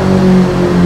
Música